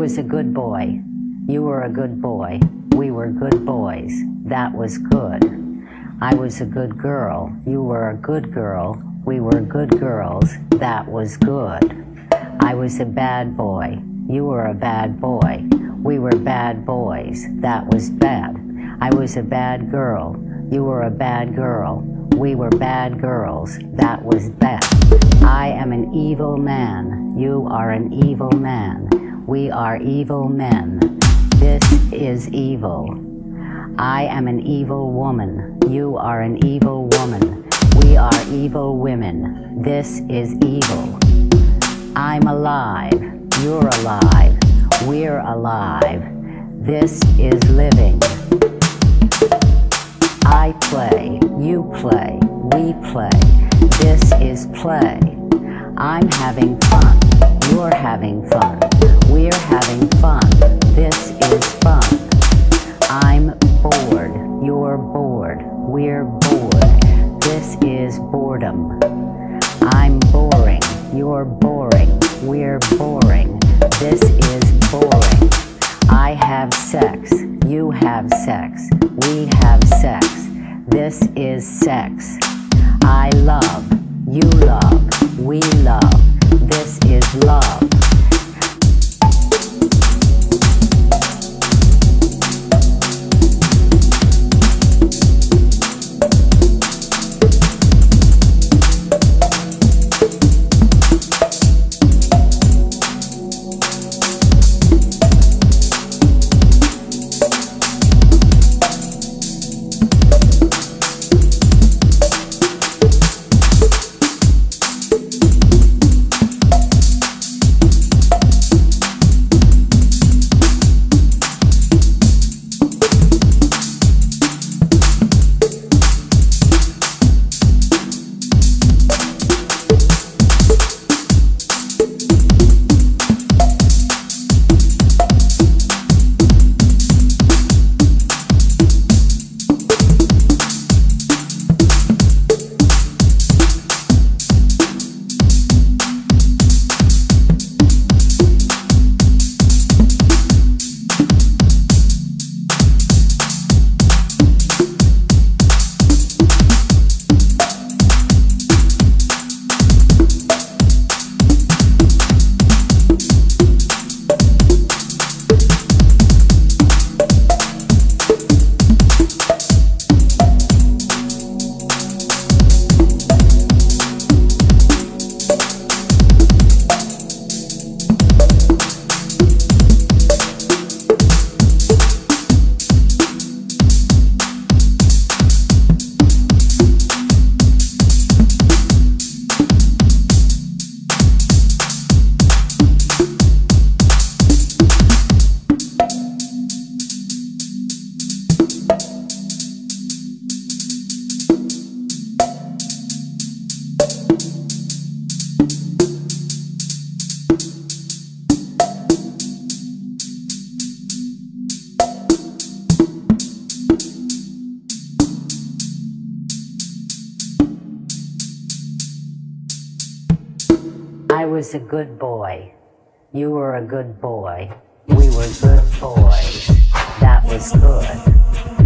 was a good boy. You were a good boy. We were good boys. That was good. I was a good girl. You were a good girl. We were good girls. That was good. I was a bad boy. You were a bad boy. We were bad boys. That was bad. I was a bad girl. You were a bad girl. We were bad girls. That was bad. I am an evil man. You are an evil man. We are evil men. This is evil. I am an evil woman. You are an evil woman. We are evil women. This is evil. I'm alive. You're alive. We're alive. This is living. I play. You play. We play. This is play. I'm having fun. You're having fun. We're having fun. This is fun. I'm bored. You're bored. We're bored. This is boredom. I'm boring. You're boring. We're boring. This is boring. I have sex. You have sex. We have sex. This is sex. I love. You love. We love. This is love. A good boy. You were a good boy. We were good boys. That was good.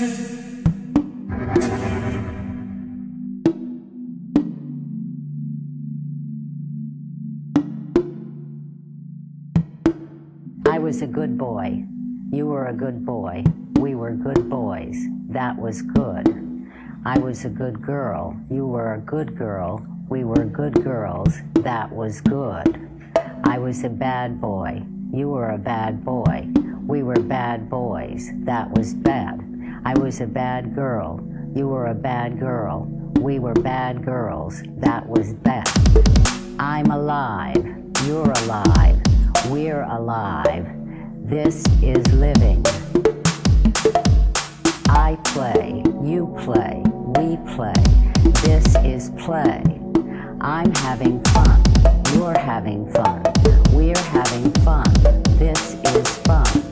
I was a good boy. You were a good boy. We were good boys. That was good. I was a good girl. You were a good girl. We were good girls. That was good. I was a bad boy. You were a bad boy. We were bad boys. That was bad. I was a bad girl. You were a bad girl. We were bad girls. That was bad. I'm alive. You're alive. We're alive. This is living. I play. You play. We play. This is play. I'm having fun. You're having fun. We're having fun. This is fun.